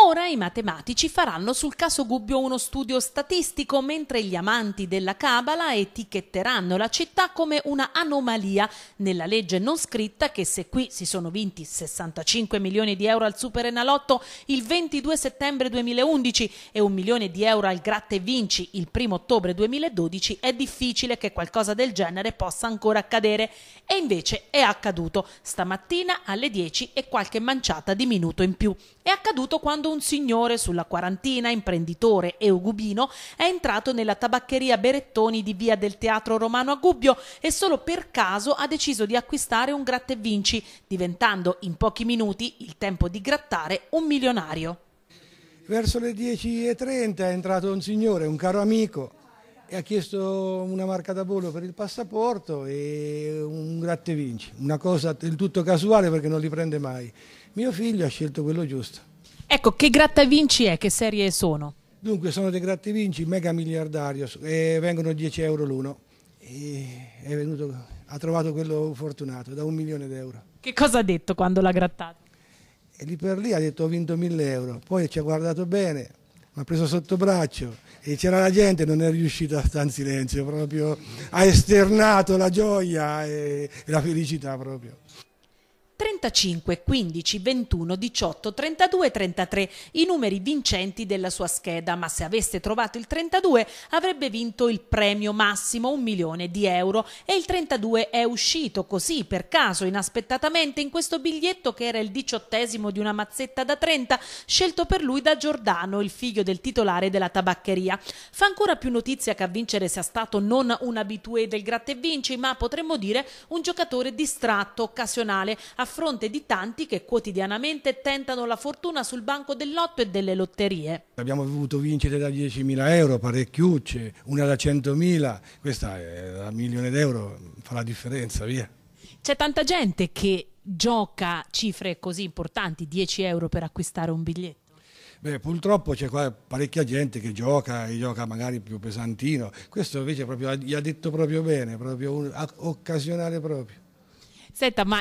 Ora i matematici faranno sul caso Gubbio uno studio statistico, mentre gli amanti della Cabala etichetteranno la città come una anomalia nella legge non scritta che se qui si sono vinti 65 milioni di euro al Super Enalotto il 22 settembre 2011 e un milione di euro al Gratta e Vinci il 1 ottobre 2012 è difficile che qualcosa del genere possa ancora accadere e invece è accaduto stamattina alle 10 e qualche manciata di minuto in più. È accaduto quando un signore sulla quarantina, imprenditore e ugubino, è entrato nella tabaccheria Berettoni di via del Teatro Romano a Gubbio e solo per caso ha deciso di acquistare un gratta vinci, diventando in pochi minuti, il tempo di grattare, un milionario. Verso le 10.30 è entrato un signore, un caro amico, e ha chiesto una marca da volo per il passaporto e un gratta e vinci, una cosa del tutto casuale perché non li prende mai. Mio figlio ha scelto quello giusto. Ecco, che gratta vinci è? Che serie sono? Dunque sono dei gratta vinci mega miliardario e vengono 10 euro l'uno. È venuto, ha trovato quello fortunato da un milione d'euro. Che cosa ha detto quando l'ha grattato? E lì per lì ha detto ho vinto 1000 euro. Poi ci ha guardato bene, mi ha preso sotto braccio e c'era la gente, non è riuscito a stare in silenzio, proprio ha esternato la gioia e la felicità proprio. 35, 15, 21, 18, 32 33 i numeri vincenti della sua scheda, ma se avesse trovato il 32 avrebbe vinto il premio massimo, un milione di euro e il 32 è uscito così per caso inaspettatamente in questo biglietto che era il diciottesimo di una mazzetta da 30 scelto per lui da Giordano, il figlio del titolare della tabaccheria. Fa ancora più notizia che a vincere sia stato non un abitué del gratta e vinci, ma potremmo dire un giocatore distratto, occasionale, a fronte di tanti che quotidianamente tentano la fortuna sul banco del lotto e delle lotterie. Abbiamo avuto vincite da 10.000 euro, parecchiucce, una da 100.000, questa è da milione d'euro, fa la differenza, via. C'è tanta gente che gioca cifre così importanti, 10 euro per acquistare un biglietto. Beh, purtroppo c'è parecchia gente che gioca e gioca magari più pesantino. Questo invece proprio, gli ha detto proprio bene, proprio un, occasionale proprio. Senta, ma